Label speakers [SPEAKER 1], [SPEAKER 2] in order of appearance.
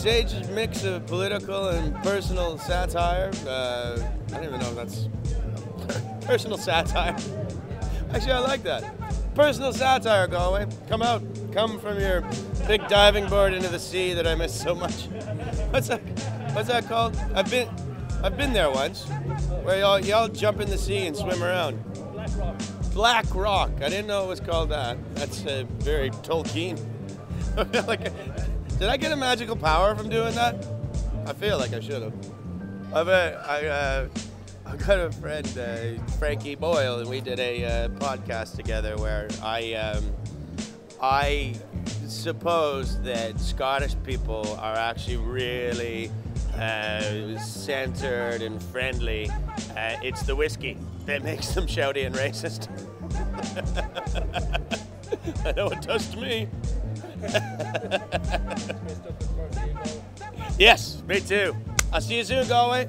[SPEAKER 1] sage mix of political and personal satire. Uh, I don't even know if that's personal satire. Actually, I like that. Personal satire, Galway. Come out. Come from your big diving board into the sea that I miss so much. What's that? What's that called? I've been, I've been there once, where y'all y'all jump in the sea and swim around. Black Rock. I didn't know it was called that. That's uh, very Tolkien. like, did I get a magical power from doing that? I feel like I should have. I've, I, uh, I've got a friend, uh, Frankie Boyle, and we did a uh, podcast together where I, um, I suppose that Scottish people are actually really uh, centered and friendly. Uh, it's the whiskey that makes them shouty and racist. I know it does to me. yes, me too. I'll see you soon, Galway.